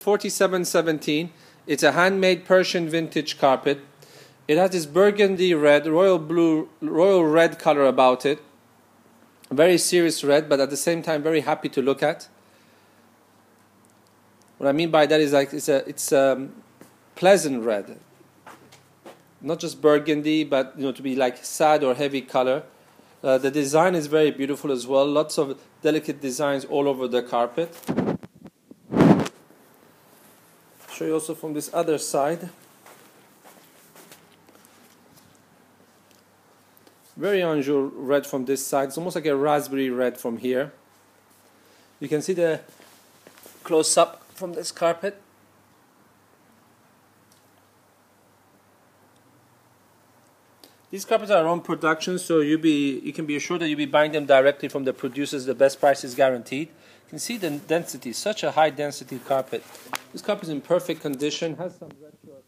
4717. It's a handmade Persian vintage carpet. It has this burgundy red, royal blue, royal red color about it. Very serious red, but at the same time very happy to look at. What I mean by that is like it's a it's a pleasant red, not just burgundy, but you know to be like sad or heavy color. Uh, the design is very beautiful as well. Lots of delicate designs all over the carpet. Show you also from this other side. Very unusual red from this side. It's almost like a raspberry red from here. You can see the close up from this carpet. These carpets are own production, so you be you can be assured that you'll be buying them directly from the producers. The best price is guaranteed. You can see the density, such a high density carpet. This carpet is in perfect condition, has some retro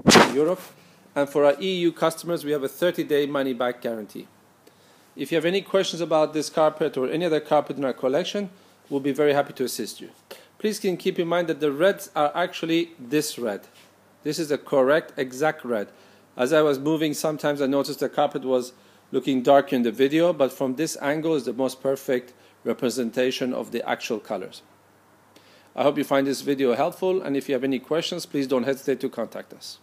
effect Europe, and for our EU customers, we have a 30-day money-back guarantee. If you have any questions about this carpet or any other carpet in our collection, we'll be very happy to assist you. Please can keep in mind that the reds are actually this red. This is the correct, exact red. As I was moving, sometimes I noticed the carpet was looking darker in the video, but from this angle is the most perfect representation of the actual colors. I hope you find this video helpful, and if you have any questions, please don't hesitate to contact us.